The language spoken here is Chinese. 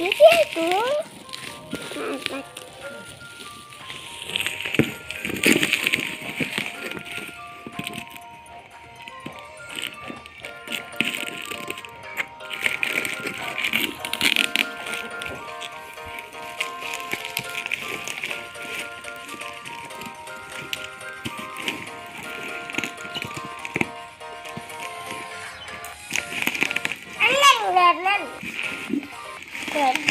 直接读，Okay.